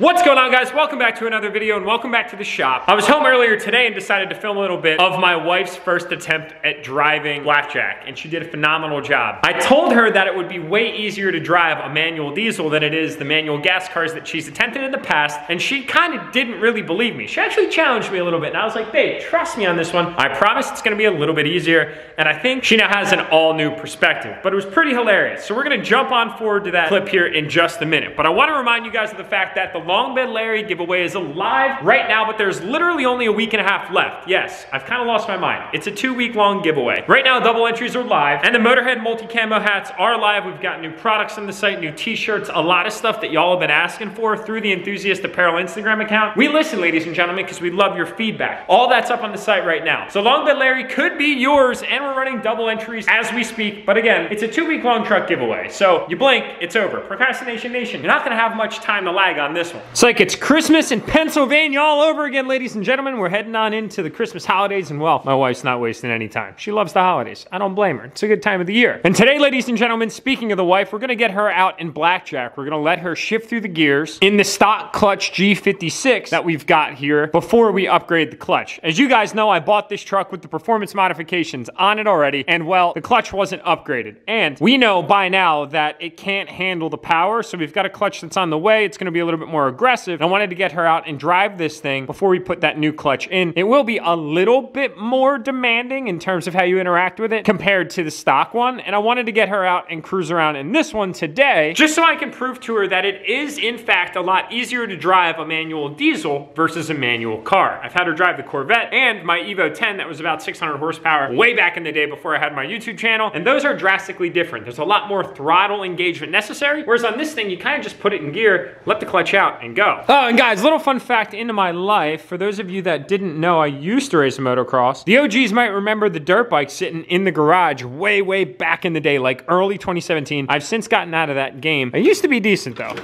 What's going on guys? Welcome back to another video and welcome back to the shop. I was home earlier today and decided to film a little bit of my wife's first attempt at driving blackjack and she did a phenomenal job. I told her that it would be way easier to drive a manual diesel than it is the manual gas cars that she's attempted in the past and she kind of didn't really believe me. She actually challenged me a little bit and I was like, babe, trust me on this one. I promise it's gonna be a little bit easier and I think she now has an all new perspective, but it was pretty hilarious. So we're gonna jump on forward to that clip here in just a minute. But I wanna remind you guys of the fact that the Long Bed Larry giveaway is alive right now, but there's literally only a week and a half left. Yes, I've kind of lost my mind. It's a two week long giveaway. Right now, double entries are live and the Motorhead multi-camo hats are live. We've got new products on the site, new t-shirts, a lot of stuff that y'all have been asking for through the Enthuzst Apparel Instagram account. We listen, ladies and gentlemen, because we love your feedback. All that's up on the site right now. So Long Bed Larry could be yours and we're running double entries as we speak. But again, it's a two week long truck giveaway. So you blink, it's over. Procrastination Nation, you're not gonna have much time to lag on this one. It's like it's Christmas in Pennsylvania all over again, ladies and gentlemen. We're heading on into the Christmas holidays, and well, my wife's not wasting any time. She loves the holidays. I don't blame her. It's a good time of the year. And today, ladies and gentlemen, speaking of the wife, we're gonna get her out in blackjack. We're gonna let her shift through the gears in the stock clutch G56 that we've got here before we upgrade the clutch. As you guys know, I bought this truck with the performance modifications on it already, and well, the clutch wasn't upgraded. And we know by now that it can't handle the power, so we've got a clutch that's on the way. It's gonna be a little bit more aggressive. I wanted to get her out and drive this thing before we put that new clutch in. It will be a little bit more demanding in terms of how you interact with it compared to the stock one. And I wanted to get her out and cruise around in this one today, just so I can prove to her that it is in fact a lot easier to drive a manual diesel versus a manual car. I've had her drive the Corvette and my Evo 10 that was about 600 horsepower way back in the day before I had my YouTube channel. And those are drastically different. There's a lot more throttle engagement necessary. Whereas on this thing, you kind of just put it in gear, let the clutch out and go. Oh, and guys, little fun fact into my life. For those of you that didn't know, I used to race a motocross. The OGs might remember the dirt bike sitting in the garage way, way back in the day, like early 2017. I've since gotten out of that game. I used to be decent though.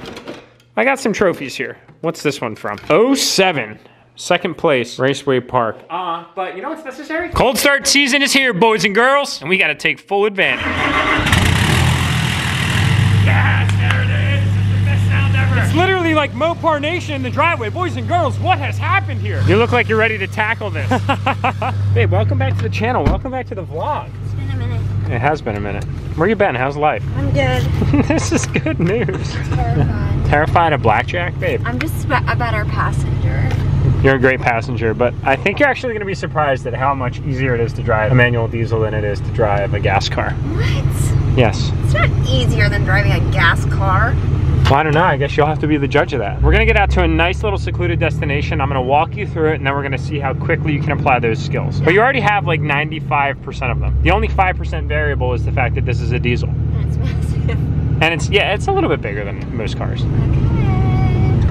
I got some trophies here. What's this one from? 07. Second place, Raceway Park. Uh, but you know what's necessary? Cold start season is here, boys and girls, and we gotta take full advantage. Yes, there it is. It's the best sound ever. It's literally like Mopar Nation in the driveway. Boys and girls, what has happened here? You look like you're ready to tackle this. Babe, welcome back to the channel. Welcome back to the vlog. It's been a minute. It has been a minute. Where you been? How's life? I'm good. this is good news. Terrified. Terrified of blackjack, babe? I'm just a a better passenger. You're a great passenger, but I think you're actually going to be surprised at how much easier it is to drive a manual diesel than it is to drive a gas car. What? Yes. It's not easier than driving a gas car. Well, I don't know. I guess you'll have to be the judge of that. We're going to get out to a nice little secluded destination. I'm going to walk you through it, and then we're going to see how quickly you can apply those skills. But you already have like 95% of them. The only 5% variable is the fact that this is a diesel. And it's massive. And it's, yeah, it's a little bit bigger than most cars. Okay.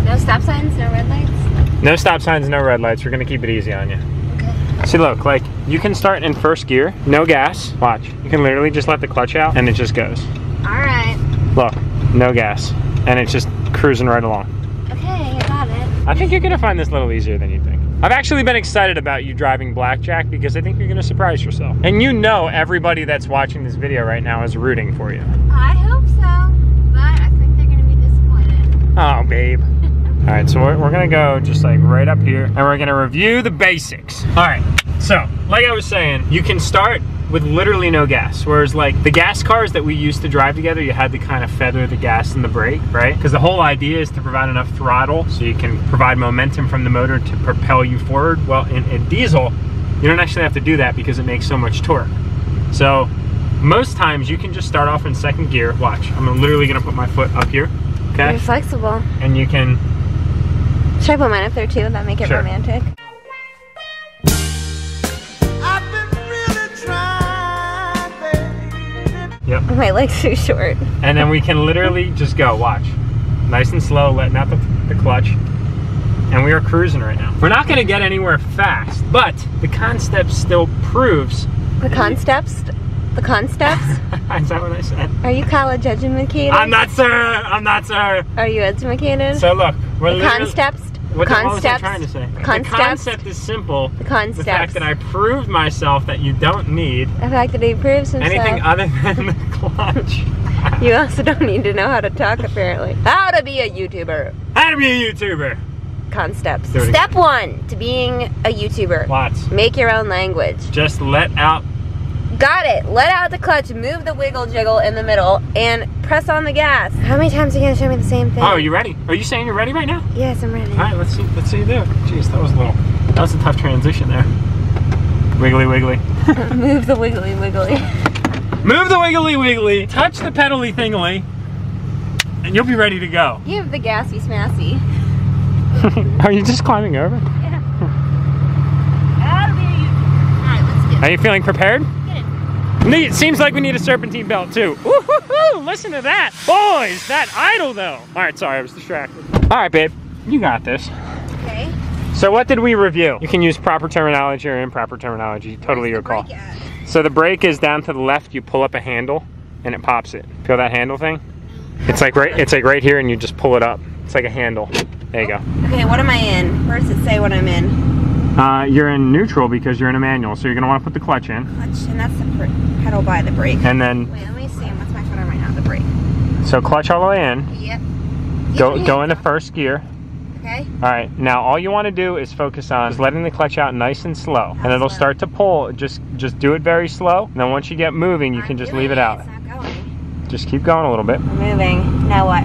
No stop signs, no red lights. No stop signs, no red lights. We're going to keep it easy on you. Okay. See, look, like you can start in first gear, no gas. Watch. You can literally just let the clutch out and it just goes. All right. Look, no gas. And it's just cruising right along. Okay, I got it. I think you're gonna find this a little easier than you think. I've actually been excited about you driving blackjack because I think you're gonna surprise yourself. And you know everybody that's watching this video right now is rooting for you. I hope so, but I think they're gonna be disappointed. Oh, babe. All right, so we're, we're gonna go just like right up here and we're gonna review the basics. All right, so like I was saying, you can start with literally no gas. Whereas like the gas cars that we used to drive together, you had to kind of feather the gas and the brake, right? Because the whole idea is to provide enough throttle so you can provide momentum from the motor to propel you forward. Well, in, in diesel, you don't actually have to do that because it makes so much torque. So most times you can just start off in second gear. Watch, I'm literally gonna put my foot up here, Okay. You're flexible. And you can Should I put mine up there too? That make it Sure. romantic? Yep. My leg's too short. And then we can literally just go, watch. Nice and slow, letting out the, the clutch. And we are cruising right now. We're not gonna get anywhere fast, but the concept still proves. The concepts? The concepts? Is that what I said? Are you college educated? I'm not, sir. I'm not, sir. Are you educated? So look, we're the concepts? What, the, what was I trying to say? The concept is simple. The concept. The fact that I proved myself that you don't need The fact that he proves himself. anything other than the clutch. You also don't need to know how to talk, apparently. How to be a YouTuber. How to be a YouTuber. Concepts. Step one to being a YouTuber. Lots. Make your own language. Just let out. Got it. Let out the clutch, move the wiggle jiggle in the middle, and press on the gas. How many times are you gonna show me the same thing? Oh, are you ready? Are you saying you're ready right now? Yes, I'm ready. All right, let's see. Let's see you do it. Jeez, that was a little. That was a tough transition there. Wiggly wiggly. move the wiggly wiggly. Move the wiggly wiggly. Touch the pedally thingly, and you'll be ready to go. Give the gassy smassy. Are you just climbing over? How to be a YouTuber. Alright, let's get Are you feeling prepared? It. Seems like we need a serpentine belt too. Listen to that, boys. That idle though. All right, sorry, I was distracted. All right, babe, you got this. Okay. So what did we review? You can use proper terminology or improper terminology. Totally your call. So the brake is down to the left. You pull up a handle, and it pops it. Feel that handle thing? It's like right. It's like right here, and you just pull it up. It's like a handle. There you go. Okay, what am I in? Where does it say what I'm in? Uh, you're in neutral because you're in a manual, so you're gonna want to put the clutch in, Clutch, and that's the pedal by the brake. and then Wait, let me see. What's my foot on right now? The brake. so clutch all the way in. Yep. Go Yep, go yep. into first gear. Okay. All right, now all you want to do is focus on just letting the clutch out nice and slow, and it'll slow? start to pull. Just just do it very slow. And then once you get moving, you I'm can just doing leave it out. It's not going. Just keep going a little bit. I'm moving. Now what?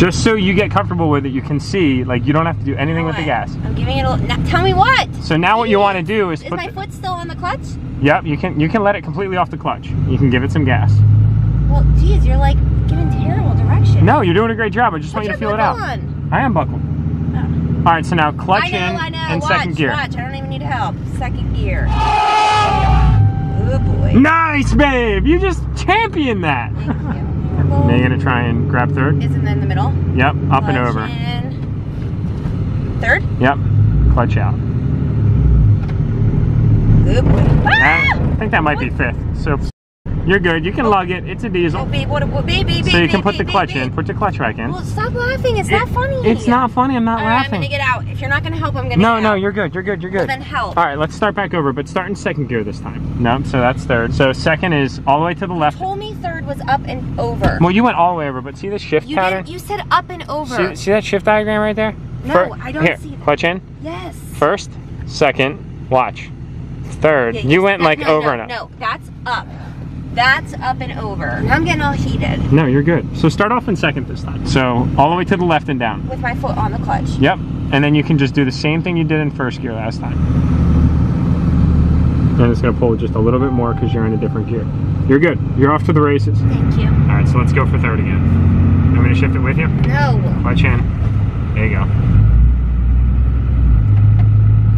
Just so you get comfortable with it, you can see like you don't have to do anything with the gas. I'm giving it a little. Now, tell me what? So now what you want to do is Is put. my foot still on the clutch? Yep, you can you can let it completely off the clutch. You can give it some gas. Well, geez, you're like giving terrible direction. No, you're doing a great job. I just Put want you to feel it out. on. I am buckled. Oh. All right, so now clutch I know, in I know. and watch, second gear. watch. I don't even need help. Second gear. Oh boy. Nice, babe. You just championed that. Now you're gonna try and grab third. Isn't in the middle? Yep, up and over. in. Third? Yep, clutch out. Good boy. Ah! I think that might be fifth. So you're good. You can lug it. It's a Oh, diesel. what, what, babe, babe, So you can put the clutch in. Put the clutch back in. Well, stop laughing. It's not funny. It's not funny. I'm not All right, I'm gonna get out. If you're not gonna help, I'm gonna No, get no, you're good. You're good. You're good. Then help. All right, let's start back over, but start in second gear this time. No, so that's third. So second is all the way to the left. Told me third was up and over. Well, you went all the way over, but see the shift you pattern? You said up and over. See, see that shift diagram right there? No, I don't here, see that. Clutch in. yes. First, second, watch. Third. Yeah, you went no, like no, over no, and up. No, that's up. That's up and over. I'm getting all heated No, you're good. So start off in second this time. So all the way to the left and down. with my foot on the clutch. Yep. And then you can just do the same thing you did in first gear last time. And it's gonna pull just a little bit more because you're in a different gear. You're good. You're off to the races. Thank you. All right, so let's go for third again. I'm gonna shift it with you. No. Clutch in. There you go.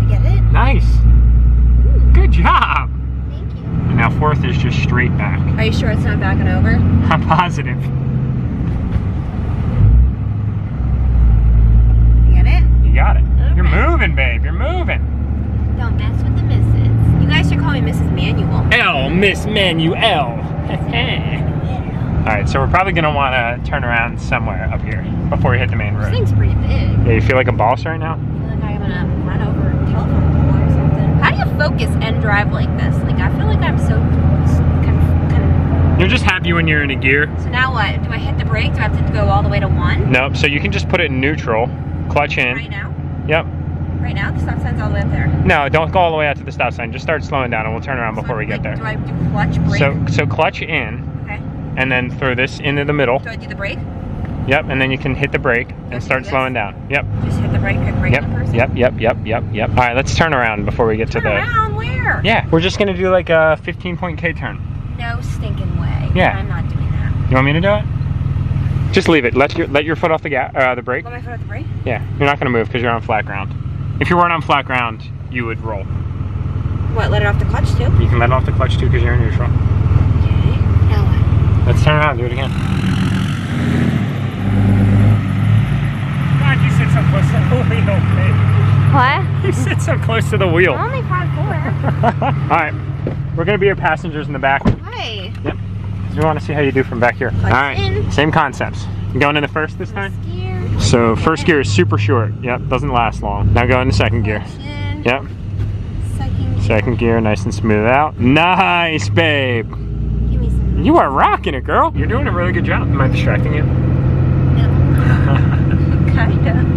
I get it. Nice. Good job. Thank you. And now fourth is just straight back. Are you sure it's not backing over? I'm positive. You get it? You got it. You're moving, babe. You're moving. Don't mess with the missus. You guys should call me Mrs. Manual. L, Miss Manuel. All right, so we're probably gonna want to turn around somewhere up here before we hit the main road. This thing's pretty big. Yeah, you feel like a boss right now? I feel like I'm gonna run over a telephone pole or something. How do you focus and drive like this? Like I feel like I'm so. You're just happy when you're in a gear. so now what? Do I hit the brake? Do I have to go all the way to one? Nope. So you can just put it in neutral, clutch in. Right now? Yep. Right now? The stop sign's all the way up there. No, don't go all the way out to the stop sign. Just start slowing down, and we'll turn around So before we get like, there. Do I do clutch brake? So so clutch in, okay. and then throw this into the middle. Do I do the brake? Yep. And then you can hit the brake and start slowing down. Yep. Just hit the brake like a Yep. regular person? Yep. Yep. Yep. Yep. Yep. All right. Let's turn around before we get Turn to the. around where? Yeah. We're just gonna do like a 15 point K turn. No stinking way. Yeah. I'm not doing that. You want me to do it? Just leave it. Let your let your foot off the gas, uh, the brake. Let my foot off the brake? Yeah, you're not gonna move because you're on flat ground. If you weren't on flat ground, you would roll. What, let it off the clutch too? You can let it off the clutch too because you're in neutral. Okay. Now what? Let's turn around. Do it again. God, you sit so close to the wheel, babe. What? You sit so close to the wheel. All only 5'4". Alright, we're gonna be your passengers in the back. Hi. We want to see how you do from back here. All right, same concepts. You going into first this time? Gear. So first gear is super short. Yep, doesn't last long. Now go into second gear. In. Yep, Second. second gear, nice and smooth out. Nice, babe. Give me some. You are rocking it, girl. You're doing a really good job. Am I distracting you? No. Kinda.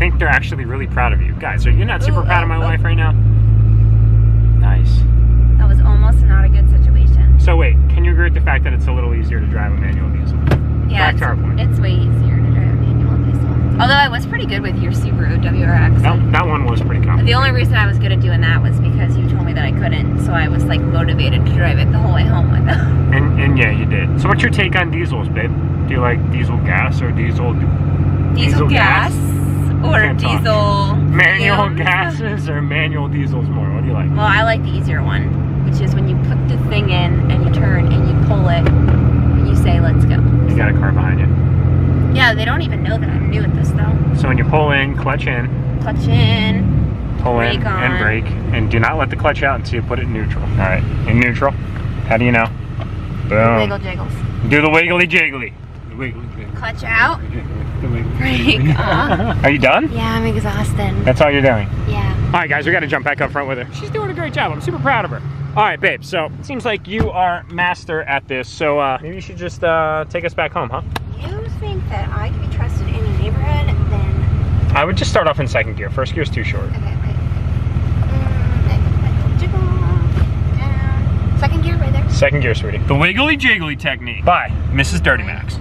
I think they're actually really proud of you. Guys, are you not super Ooh, proud of my oh, oh. wife right now? Nice. That was almost not a good situation. So wait, can you agree with the fact that it's a little easier to drive a manual diesel? Yeah, Back point. it's, it's way easier to drive a manual diesel. Although I was pretty good with your Subaru WRX. That, that one was pretty complicated. The only reason I was good at doing that was because you told me that I couldn't, so I was like motivated to drive it the whole way home with it. And, and yeah, you did. So what's your take on diesels, babe? Do you like diesel gas or diesel Diesel, Diesel gas? gas, or talk. diesel manual gases or manual diesels more? What do you like? Well, I like the easier one, which is when you put the thing in and you turn and you pull it and you say, let's go. You got a car behind you. Yeah, they don't even know that I'm new at this though. So when you pull in, clutch in, Clutch in, pull in, Brake on. and brake, and do not let the clutch out until you put it in neutral. All right, in neutral. How do you know? Boom. wiggle jiggles. Do the wiggly jiggly. The wiggly. Clutch out, The wiggly brake jiggly. on. Are you done? Yeah, I'm exhausted. That's all you're doing. Yeah. All right, guys, we got to jump back up front with her. She's doing a great job. I'm super proud of her. All right, babe. So it seems like you are master at this. So uh, maybe you should just uh, take us back home, huh? You think that I can be trusted in a neighborhood? Then I would just start off in second gear. First gear is too short. okay, wait. Mm. Second gear right there. Second gear, sweetie. The wiggly jiggly technique by Mrs. Durtymax.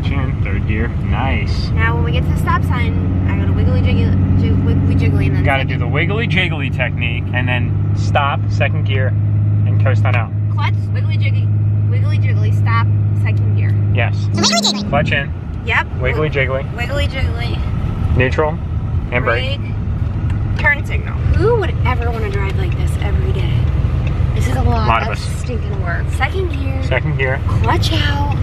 Clutch in, third gear. Nice. Now when we get to the stop sign, I go to wiggly jiggly, jig, wiggly jiggly, and then Got to do the wiggly jiggly technique and then stop, second gear, and coast on out. clutch, wiggly jiggly, wiggly jiggly, stop, second gear. Yes. Wiggly jiggly. Clutch in, Yep. wiggly jiggly, Wiggly jiggly. neutral, and brake. Turn signal. Who would ever want to drive like this every day? This is a lot, Lot of of, stinking work. Second gear. Second gear. Clutch out.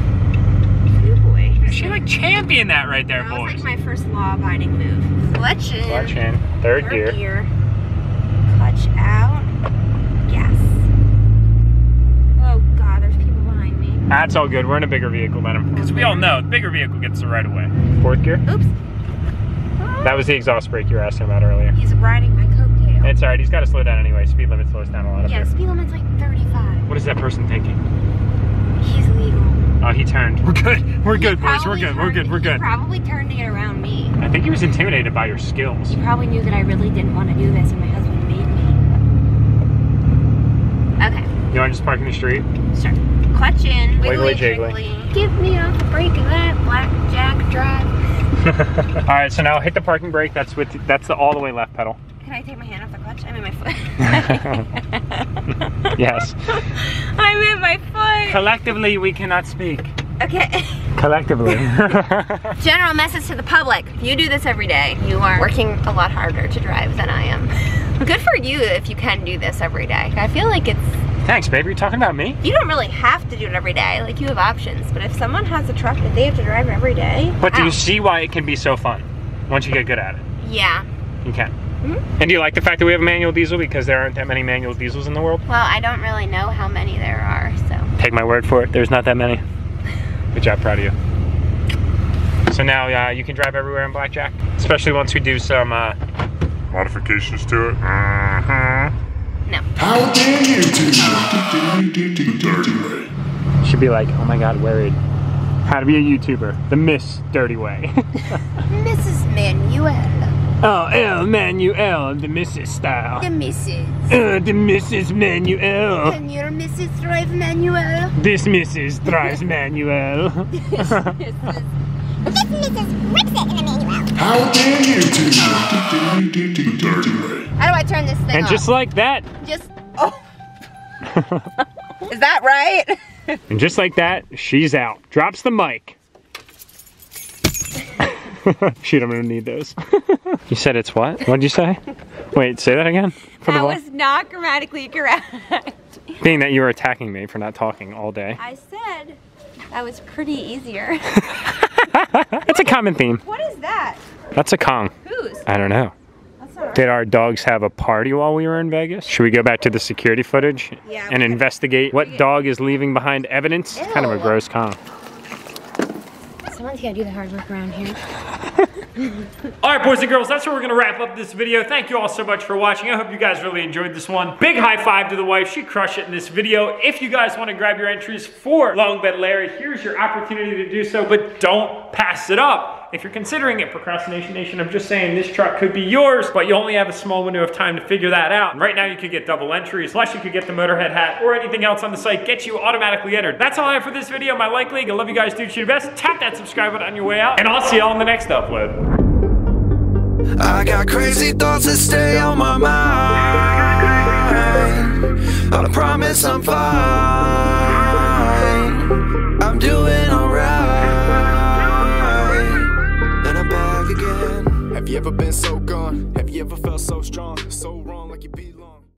Good boy. She like championed that right there, That was boys. like my first law-abiding move. Clutch in. Clutch in, third Third gear. gear. Clutch out. Gas. Oh God, there's people behind me. That's all good. We're in a bigger vehicle than him. Because we all know the bigger vehicle gets the right of way. Fourth gear. Oops. That was the exhaust brake you were asking about earlier. He's riding my coattail. It's alright. He's got to slow down anyway. Speed limit slows down a lot up yeah, there. speed limit's like 35. What is that person thinking? He's legal. Oh, he turned. We're good. We're good, boys. We're good. We're good. We're He good. probably turned to get around me. I think he was intimidated by your skills. He probably knew that I really didn't want to do this, and my husband made me. Okay, You want to just park in the street? sure. Clutch in, Wiggly wiggly, jiggly. jiggly. Give me off the brake of that blackjack drive. all right. So now hit the parking brake. That's with. That's the all the way left pedal. Can I take my hand off the clutch? I'm in my foot. Yes. I'm in my foot. Collectively, we cannot speak. Okay. Collectively. General message to the public. You do this every day, you are working a lot harder to drive than I am. Good for you if you can do this every day. I feel like it's Thanks, babe. You're talking about me. you don't really have to do it every day. Like you have options. But if someone has a truck that they have to drive every day, But do you see why it can be so fun once you get good at it? Yeah. You can. Mhm. And do you like the fact that we have a manual diesel because there aren't that many manual diesels in the world? Well, I don't really know how many there are, so. Take my word for it. There's not that many. Good job, proud of you. So now uh, you can drive everywhere in Blackjack, especially once we do some uh, modifications to it. Uh-huh. No. How dare you do the dirty way? Should be like, oh my god, worried. How to be a YouTuber, the Miss Dirty Way. Mrs. Manuel. Oh, El Manuel, the Mrs. style. The Mrs. Uh, the Mrs. Manuel. Can your Mrs. drive Manuel? This Mrs. drives Manuel. This Mrs. rips it in a Manuel. How dare you do the dirty way? How do I turn this thing and off? just like that, Just. Oh. Is that right? and just like that, she's out. Drops the mic. Shoot, I'm gonna need those. You said it's what? What'd you say? Wait, say that again. For That vo- was not grammatically correct. Being that you were attacking me for not talking all day. I said that was pretty easier. That's a common theme. what is that? That's a Kong. Whose? I don't know. That's Did our dogs have a party while we were in Vegas? Should we go back to the security footage Yeah, and we investigate what dog is leaving behind evidence? it's Kind of a gross Kong. Someone Someone's gotta do the hard work around here. All right, boys and girls, that's where we're gonna wrap up this video. Thank you all so much for watching. I hope you guys really enjoyed this one. Big high five to the wife. She crushed it in this video. If you guys wanna grab your entries for Long Bed Larry, here's your opportunity to do so, but don't pass it up. If you're considering it, Procrastination Nation, I'm just saying this truck could be yours, but you only have a small window of time to figure that out. And right now you could get double entries, plus you could get the Motorhead hat or anything else on the site, get you automatically entered. That's all I have for this video, my like league. I love you guys, dude. your best. Tap that subscribe button on your way out, and I'll see y'all in the next upload. I got crazy thoughts that stay on my mind. I promise I'm fine. I'm doing you ever been so gone? Have you ever felt so strong? So